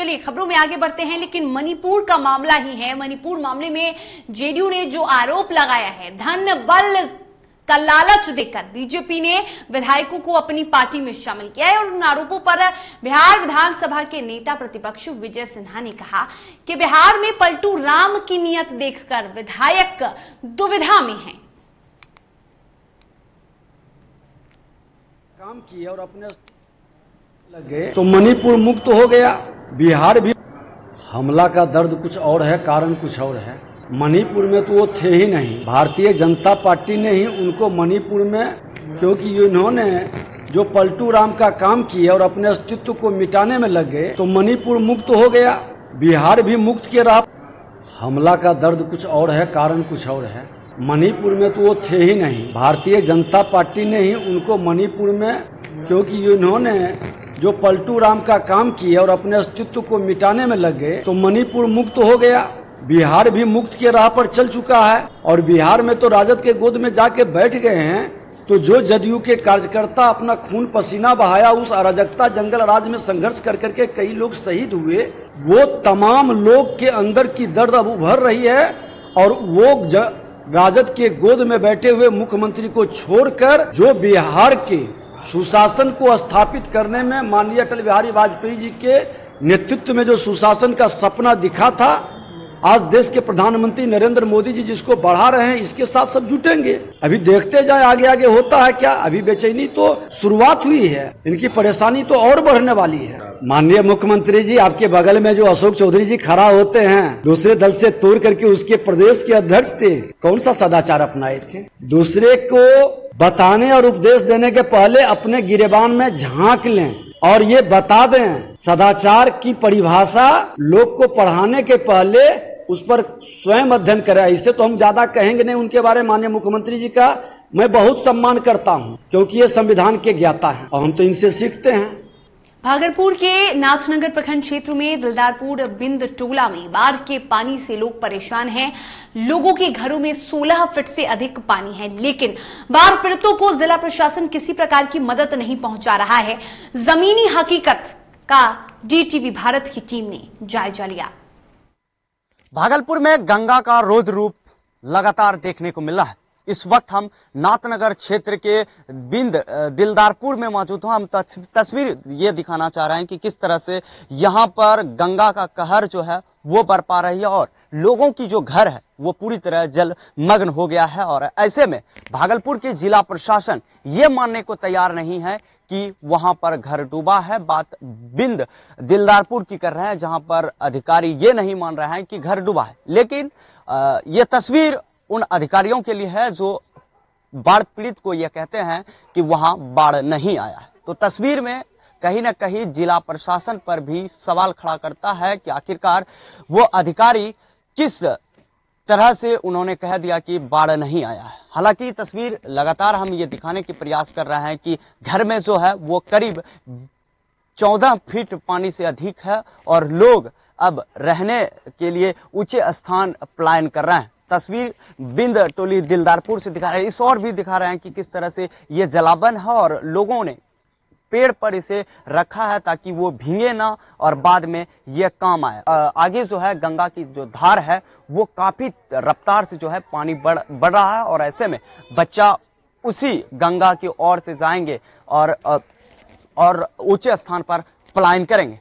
चलिए, खबरों में आगे बढ़ते हैं, लेकिन मणिपुर का मामला ही है। मणिपुर मामले में जेडीयू ने जो आरोप लगाया है, धन बल का लालच देकर बीजेपी ने विधायकों को अपनी पार्टी में शामिल किया है और उन आरोपों पर बिहार विधानसभा के नेता प्रतिपक्ष विजय सिन्हा ने कहा कि बिहार में पलटू राम की नियत देखकर विधायक दुविधा में हैं। काम किए और अपने लगे तो मणिपुर मुक्त हो गया। बिहार भी हमला का दर्द कुछ और है, कारण कुछ और है। मणिपुर में तो वो थे ही नहीं। भारतीय जनता पार्टी ने ही उनको मणिपुर में, क्योंकि इन्होंने जो पलटू राम का काम किया और अपने अस्तित्व को मिटाने में लग गए तो मणिपुर मुक्त हो गया। बिहार भी मुक्त के रहा हमला का दर्द कुछ और है, कारण कुछ और है। मणिपुर में तो वो थे ही नहीं। भारतीय जनता पार्टी ने ही उनको मणिपुर में, क्योंकि इन्होंने जो पलटू राम का काम किया और अपने अस्तित्व को मिटाने में लग गए तो मणिपुर मुक्त हो गया बिहार भी मुक्त के राह पर चल चुका है और बिहार में तो राजद के गोद में जाके बैठ गए हैं तो जो जदयू के कार्यकर्ता अपना खून पसीना बहाया, उस अराजकता जंगल राज में संघर्ष कर करके कई लोग शहीद हुए, वो तमाम लोग के अंदर की दर्द अब उभर रही है और वो. राजद के गोद में बैठे हुए मुख्यमंत्री को छोड़कर जो बिहार के सुशासन को स्थापित करने में माननीय अटल बिहारी वाजपेयी जी के नेतृत्व में जो सुशासन का सपना दिखा था, आज देश के प्रधानमंत्री नरेंद्र मोदी जी जिसको बढ़ा रहे हैं, इसके साथ सब जुटेंगे। अभी देखते जाए आगे आगे होता है क्या? अभी बेचैनी तो शुरुआत हुई है, इनकी परेशानी तो और बढ़ने वाली है। माननीय मुख्यमंत्री जी, आपके बगल में जो अशोक चौधरी जी खड़ा होते हैं, दूसरे दल से तोड़ करके उसके प्रदेश के अध्यक्ष थे, कौन सा सदाचार अपनाए थे? दूसरे को बताने और उपदेश देने के पहले अपने गिरेबान में झाँक लें और ये बता दें, सदाचार की परिभाषा लोग को पढ़ाने के पहले उस पर स्वयं अध्ययन करें। इससे तो हम ज़्यादा कहेंगे नहीं उनके बारे में, माननीय मुख्यमंत्री जी का। मैं बहुत सम्मान करता हूँ, क्योंकि ये संविधान के ज्ञाता हैं और हम तो इनसे सीखते हैं। भागलपुर के नाथनगर प्रखंड क्षेत्र में दिलदारपुर बिंद टोला में बाढ़ के पानी से लोग परेशान हैं। लोगों के घरों में 16 फीट से अधिक पानी है, लेकिन बाढ़ पीड़ितों को जिला प्रशासन किसी प्रकार की मदद नहीं पहुँचा रहा है। जमीनी हकीकत का डीटीवी भारत की टीम ने जायजा लिया। भागलपुर में गंगा का रौद्र रूप लगातार देखने को मिला है। इस वक्त हम नाथनगर क्षेत्र के बिंद दिलदारपुर में मौजूद हूँ। हम तस्वीर ये दिखाना चाह रहे हैं कि किस तरह से यहाँ पर गंगा का कहर जो है, वो बढ़ पा रही है और लोगों की जो घर है, वो पूरी तरह जल मग्न हो गया है और ऐसे में भागलपुर के जिला प्रशासन ये मानने को तैयार नहीं है कि वहाँ पर घर डूबा है। बात बिंद, दिलदारपुर की कर रहे हैं, जहाँ पर अधिकारी ये नहीं मान रहे हैं कि घर डूबा है। लेकिन ये तस्वीर उन अधिकारियों के लिए है जो बाढ़ पीड़ित को यह कहते हैं कि वहाँ बाढ़ नहीं आया तो तस्वीर में कहीं ना कहीं जिला प्रशासन पर भी सवाल खड़ा करता है कि आखिरकार वो अधिकारी किस तरह से उन्होंने कह दिया कि बाढ़ नहीं आया है। हालाँकि तस्वीर लगातार हम ये दिखाने की प्रयास कर रहे हैं कि घर में जो है वो करीब चौदह फीट पानी से अधिक है और लोग अब रहने के लिए ऊँचे स्थान प्लान कर रहे हैं। तस्वीर बिंद टोली दिलदारपुर से दिखा रहे हैं। इस और भी दिखा रहे हैं कि किस तरह से ये जलावन है और लोगों ने पेड़ पर इसे रखा है ताकि वो भींगे ना और बाद में ये काम आए। आगे जो है गंगा की जो धार है, वो काफ़ी रफ्तार से जो है पानी बढ़ बढ़ रहा है और ऐसे में बच्चा उसी गंगा की ओर से जाएँगे और और ऊँचे स्थान पर पलायन करेंगे।